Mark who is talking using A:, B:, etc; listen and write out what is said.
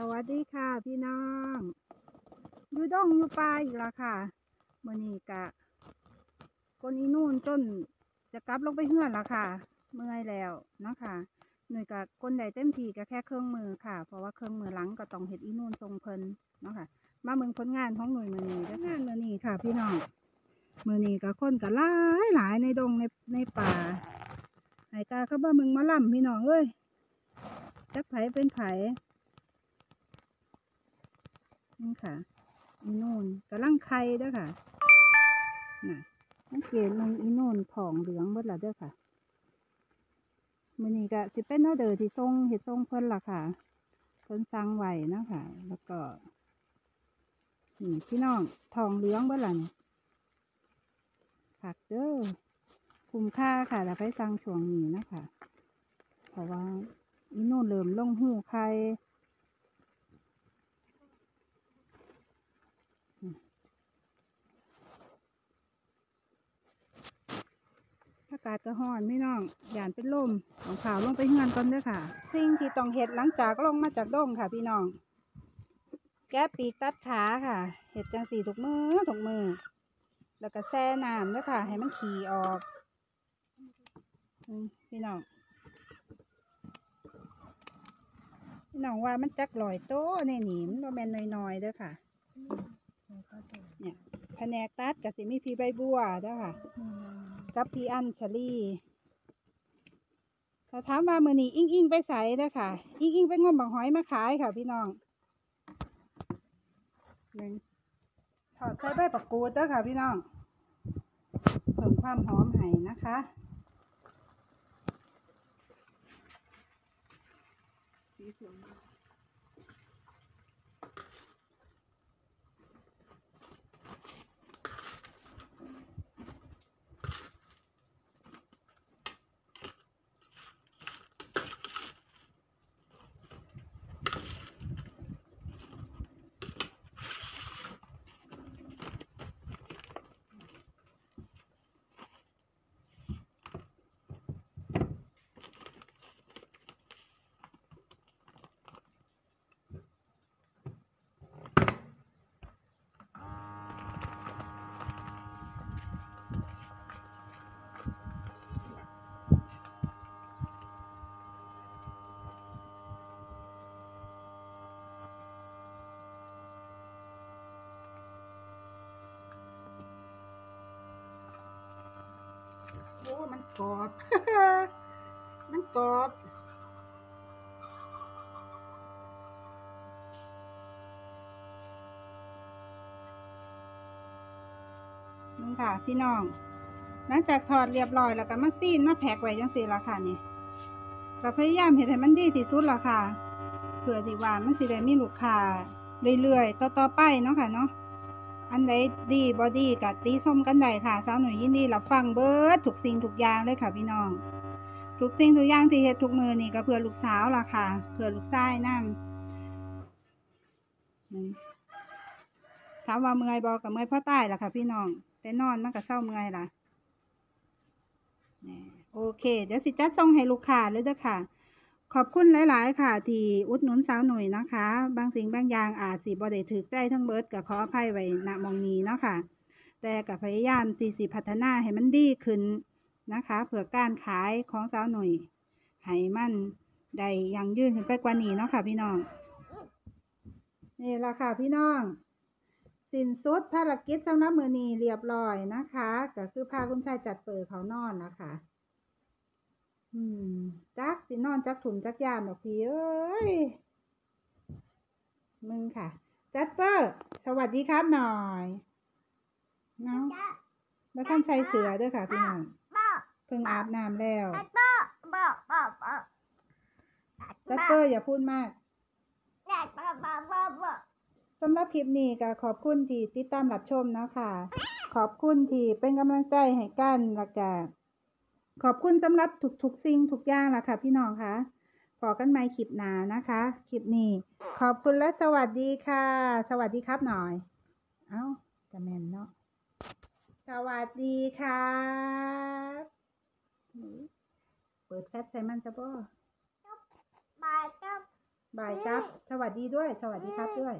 A: สวัสดีค่ะพี่น้องอยู่ดงอยู่ป่าอีกแล้วค่ะมื่อนี้กะคนอีนู่นจนจะกลับลงไปเฮือนแล้วค่ะ เมื่อยแล้วเนาะค่ะหน่วยกะคนใดเต็มทีก็แค่เครื่องมือค่ะ เพราะว่าเครื่องมือหลังก็ต้องเห็ดอีนู่นทรงเพลินเนาะค่ะ มาเมืองผลงานของหน่วยมือนี้ด้วยงานมือนี้ค่ะ พี่น้องมือนี้ก็คนก็หลายหลายในดงในในป่าไหนกาเขาบ้ามึงมาล่ำพี่น้องเอ้ยจักไผเป็นไผ นี่ค่ะอีโน่นกำลังไข่ด้อค่ะน่ะสังเกตมันอีโน่นผ่องเหลืองเบิดละเด้อค่ะมือนี้ก็สิเป็นเนาเดอที่ทรงเฮ็ดทรงเพิ่นล่ะค่ะเพิ่นสั่งไว้นะค่ะแล้วก็นี่พี่น้องทองเหลืองเบิดล่ะนี่ผักเด้อคุ้มค่าค่ะแล้วไปสั่งช่วงนี้นะคะ เพราะว่าอีโน่นเริ่มลงหูไข่ กาศก็ร้อนไม่น้องหยานเป็นลมของข่าวลงไปเฮือนก่อนเด้อค่ะ สิ่งที่ต้องเห็ดหลังจากลงมาจากดงค่ะพี่น้อง แก้ปีกตัดขาค่ะ เห็ดจังสีทุกมือทุกมือ แล้วก็แช่น้ำเด้อค่ะ ให้มันขี่ออกพี่น้อง พี่น้องว่ามันจักลอยโตในหนีมนบ่แมนน้อยๆเด้อค่ะ เนี่ยแผนกตัดกับสิมีพีใบบัวเด้อค่ะ กับพี่อัญชลีถ้าถามว่ามือนี้อิงอิงไปใส่เด้อค่ะ อิงอิงไปงมบังหอยมาขายค่ะ พี่น้องหนึ่งถอดใส่ใบปักกูดเด้อค่ะ พี่น้องเพิ่มความหอมให้นะคะสีสวย อ้มันกรอบ มันกรอบนี่ค่ะพี่น้อง หลังจากทอดเรียบร้อยแล้วก็มาซีนมาแพ็กไว้จังซี่ละค่ะนี่ก็พยายามเฮ็ดให้มันดีที่สุดละค่ะเพื่อที่ว่ามันสิได้มีลูกค้าเรื่อยๆ ต่อๆไปเนาะค่ะเนาะ อันใดดีบอดี้กับตีส้มกันได้ค่ะสาวหนุ่ยยินดีรับฟังเบิร์ดทุกสิ่งทุกอย่างเลยค่ะพี่น้อง ทุกสิ่งทุกอย่างที่เฮ็ดทุกมือนี่ก็เพื่อลูกสาวล่ะค่ะ เพื่อลูกชายนั่ถามว่าเมื่อยบอกกับเมื่อยพ่อใต้ล่ะค่ะ พี่น้อง แต่นอนมันก็เศร้าเมื่อยล่ะโอเค เดี๋ยวสิจัดส่งให้ลูกค้าเลยเด้อค่ะ ขอบคุณหลาย ๆ ค่ะ ที่อุดหนุนสาวหน่ยนะคะ บางสิ่งบางอย่างอาจสิบ่ได้ถือใจทั้งเบิดก็ขออภัยไว้ณมองนี้เนาะค่ะ แต่ก็พยายามที่สิพัฒนาให้มันดีขึ้นนะคะเพื่อการขายของสาวหน่ยให้มันได้ยังยืนขึ้นไปกว่านี้เนาะค่ะ พี่น้องนี่ละค่ะพี่น้อง สินสุดภารกิจสำหรับมือนีเรียบร้อยนะคะ ก็คือพาคุณชายจัดเปิดเขานอนนะคะ อืม จักสินอนจักถุ่มจักยามดอกพี่เอ้ย มึงค่ะ จัสเปอร์ สวัสดีครับหน่อยเนาะแล้วท่านชายเสือด้วยค่ะพี่น้องเพิ่งอาบน้ำแล้วจัสเปอร์อย่าพูดมากสำหรับคลิปนี้ก็ขอบคุณที่ติดตามรับชมเนาะค่ะ ขอบคุณที่เป็นกำลังใจให้กันและก็ ขอบคุณสำหรับทุกๆสิ่งทุกอย่างล่ะค่ะ พี่น้องค่ะพอกันใหม่คลิปหน้านะคะ คลิปนี้ ขอบคุณและสวัสดีค่ะ สวัสดีครับหน่อย เอ้าจะแมนเนาะสวัสดีครับเปิดแฟลชใส่มันจะบ่บายครับ สวัสดีด้วย สวัสดีครับด้วย